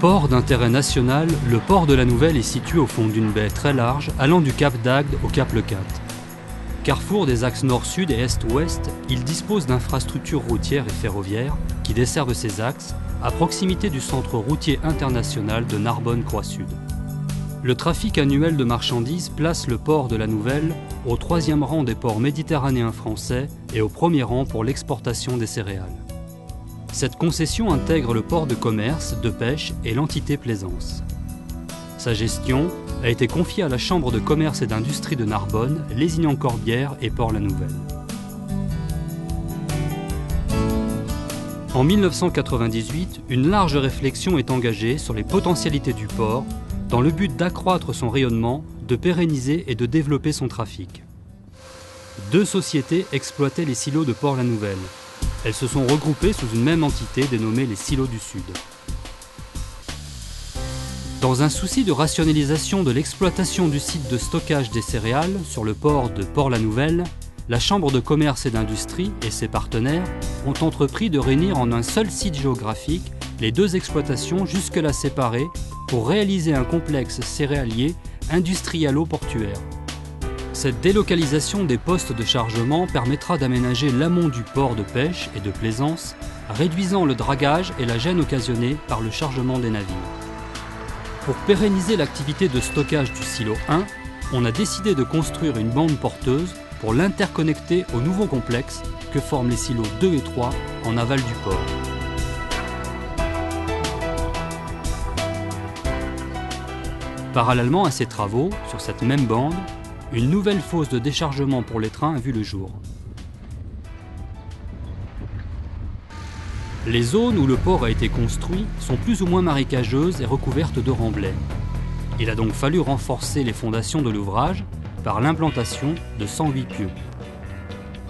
Port d'intérêt national, le port de la Nouvelle est situé au fond d'une baie très large allant du cap d'Agde au cap Le. Carrefour des axes nord-sud et est-ouest, il dispose d'infrastructures routières et ferroviaires qui desservent ces axes à proximité du centre routier international de Narbonne-Croix-Sud. Le trafic annuel de marchandises place le port de la Nouvelle au troisième rang des ports méditerranéens français et au premier rang pour l'exportation des céréales. Cette concession intègre le port de commerce, de pêche et l'entité Plaisance. Sa gestion a été confiée à la Chambre de commerce et d'industrie de Narbonne, Lézignan-Corbière et Port-la-Nouvelle. En 1998, une large réflexion est engagée sur les potentialités du port dans le but d'accroître son rayonnement, de pérenniser et de développer son trafic. Deux sociétés exploitaient les silos de Port-la-Nouvelle, elles se sont regroupées sous une même entité dénommée les Silos du Sud. Dans un souci de rationalisation de l'exploitation du site de stockage des céréales sur le port de Port-la-Nouvelle, la Chambre de commerce et d'industrie et ses partenaires ont entrepris de réunir en un seul site géographique les deux exploitations jusque-là séparées pour réaliser un complexe céréalier industrialo-portuaire. Cette délocalisation des postes de chargement permettra d'aménager l'amont du port de pêche et de plaisance, réduisant le dragage et la gêne occasionnée par le chargement des navires. Pour pérenniser l'activité de stockage du silo 1, on a décidé de construire une bande porteuse pour l'interconnecter au nouveau complexe que forment les silos 2 et 3 en aval du port. Parallèlement à ces travaux, sur cette même bande, une nouvelle fosse de déchargement pour les trains a vu le jour. Les zones où le port a été construit sont plus ou moins marécageuses et recouvertes de remblais. Il a donc fallu renforcer les fondations de l'ouvrage par l'implantation de 108 pieux.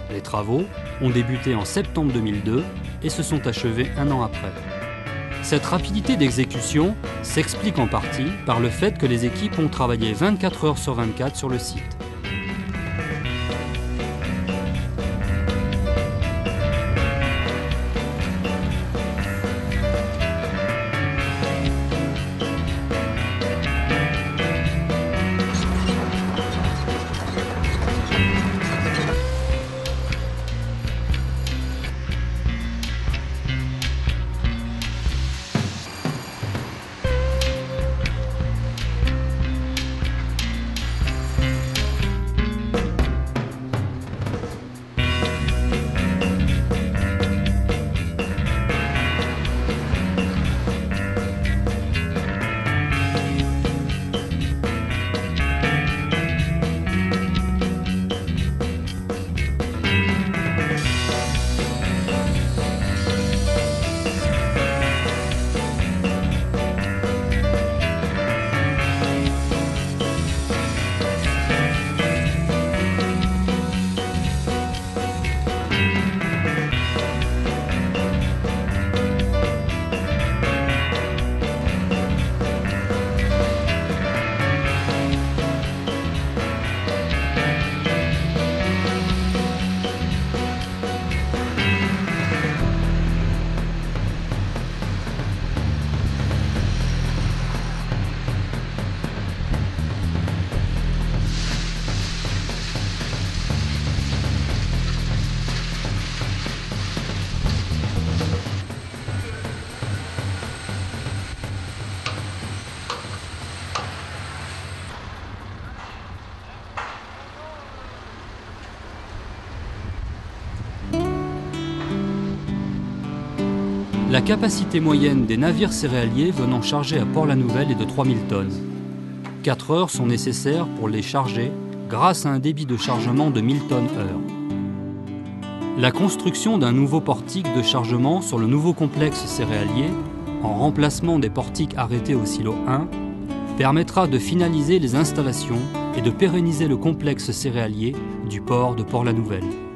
Les travaux ont débuté en septembre 2002 et se sont achevés un an après. Cette rapidité d'exécution s'explique en partie par le fait que les équipes ont travaillé 24 heures sur 24 sur le site. La capacité moyenne des navires céréaliers venant charger à Port-la-Nouvelle est de 3000 tonnes. 4 heures sont nécessaires pour les charger grâce à un débit de chargement de 1000 tonnes heure. La construction d'un nouveau portique de chargement sur le nouveau complexe céréalier, en remplacement des portiques arrêtés au silo 1, permettra de finaliser les installations et de pérenniser le complexe céréalier du port de Port-la-Nouvelle.